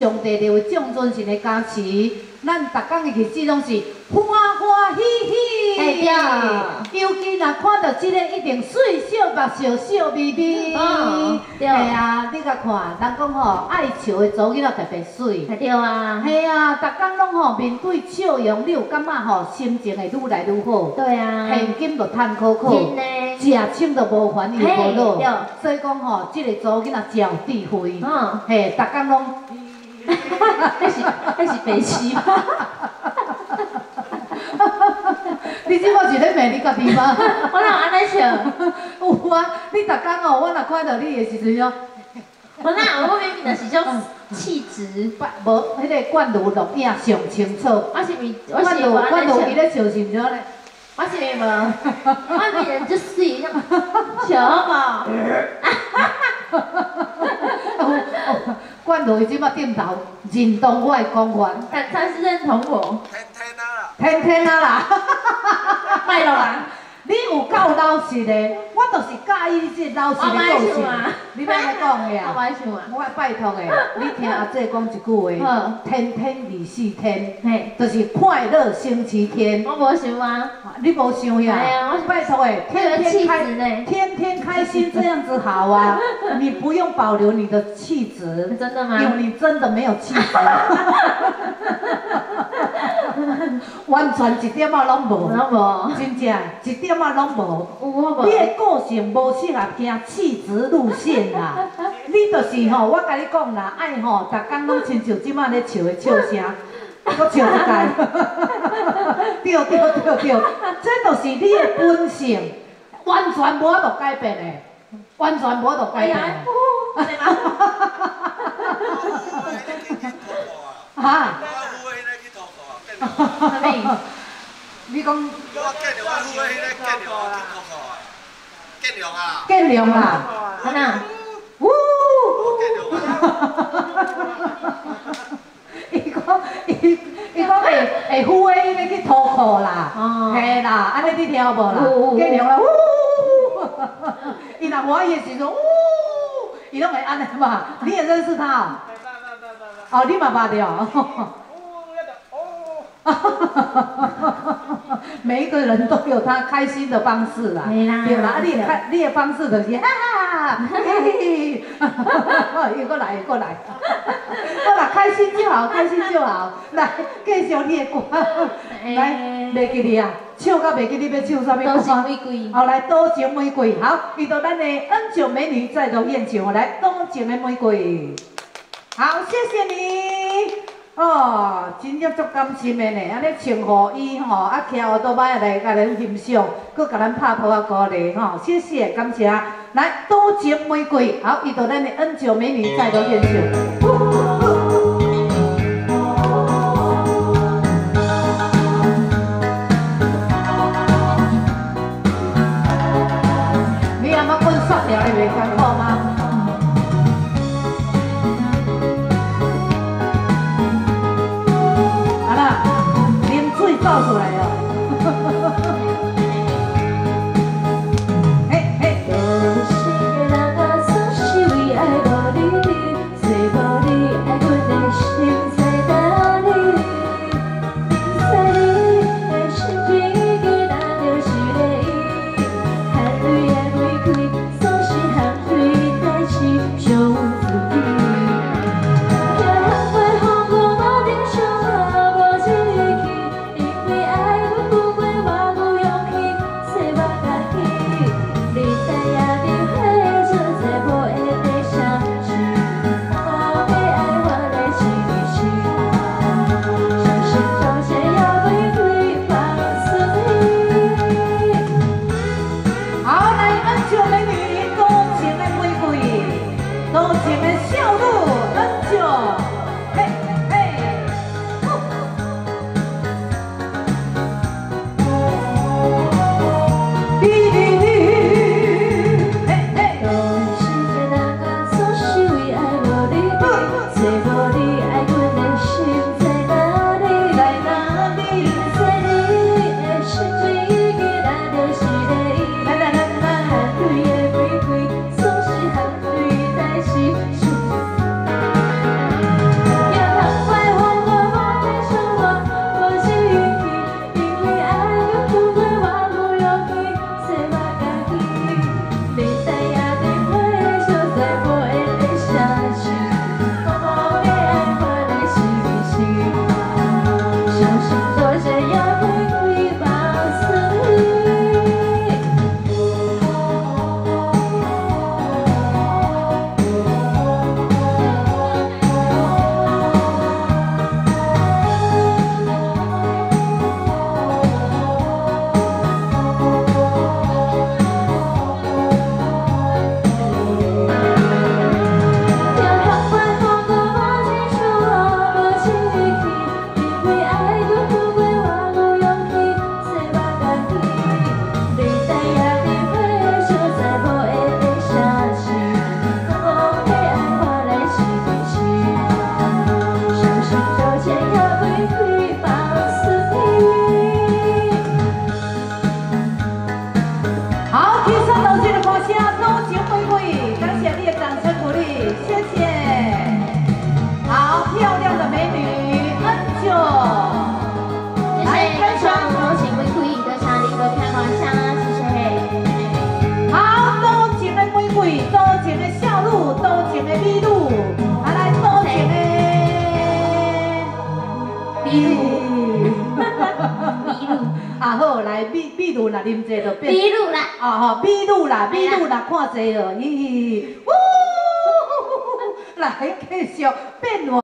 上帝就会降尊神的加持，咱逐天的日子拢是欢欢喜喜。哎呀尤其若看到即个，一定水笑目笑笑眯眯。哦对系啊，你甲看，人讲吼，爱笑的查囡仔特别水。对啊，嘿啊，逐工拢吼面对笑容，你有感觉吼心情会愈来愈好，对啊，现金就趁可可。真的，食清就无烦恼对，所以讲吼，即个查囡仔真有智慧，嗯，嘿，逐工拢。那是那是白痴 吧？你即摆是咧骂你家己吗？我哪有安尼笑？有啊，你逐工哦，我若看到你的时阵哦，我哪有？我明明就是种气质，不无，迄个冠如录影上清楚。我是咪我是如是无安冠如伊尼笑，咧笑是毋是咧？我是咪无，我明明就水那笑好冠如伊即摆点头认同我的讲法，他他是认同我，天天啊！天天啊啦！卖了啦，你有够老实的，我就是介意你这老实的个性。你要安尼讲的我啊？爱想啊，我拜托的，你听阿姐讲一句话，天天二四天，嘿，就是快乐星期天。我无想啊，你无想呀？哎呀我拜托哎，这个气天天开？天天开心这样子好啊！你不用保留你的气质，真的吗？因为你真的没有气质，完全一点仔拢无，我无，真正一点仔拢无。有我无。你，的个性无适合行气质路线啦，你就是吼，我甲你讲啦，爱吼，逐工拢亲像即摆咧笑的笑声，搁笑一届，对对对对，这就是你的本性，完全无法度改变的，完全无法度改哎呀变的，，你讲我见着我呼迄个见着我去涂涂啊，见着啊，建良啦，安那？呜，见着我。伊讲伊伊讲会会呼的迄个去涂裤啦。哦，嘿啦，安尼你听有无啦有有？有建良啦，呜！伊若欢喜的时阵，呜！伊拢会安尼嘛？你也认识他哦？哦，你嘛捌着。每一个人都有他开心的方式啦，对啦对啦，啊，你的开你的方式就是哈哈，又过来又过来，好啦，开心就好，开心就好，来继续你的歌，来，袂记你啊，唱到袂记你要唱啥物都是歌？玫瑰。好，来多情玫瑰，好，遇到咱的恩九美女再度宴请，来多情的玫瑰，好，谢谢你。哦，真正足感心的呢，安尼穿互伊吼，啊，骑奥多摆来甲咱欣赏，佮甲咱拍拖啊鼓励吼，谢谢，感谢。来，多情玫瑰，好，遇到咱的恩九美女再度宴请。你都请你们笑入恩泽 Thank you. 秘鲁，秘露，啊好来秘秘露啦，啉者就变。秘鲁啦，啊吼，秘鲁啦，秘鲁啦，看者哦，咦，呜，来继续变换。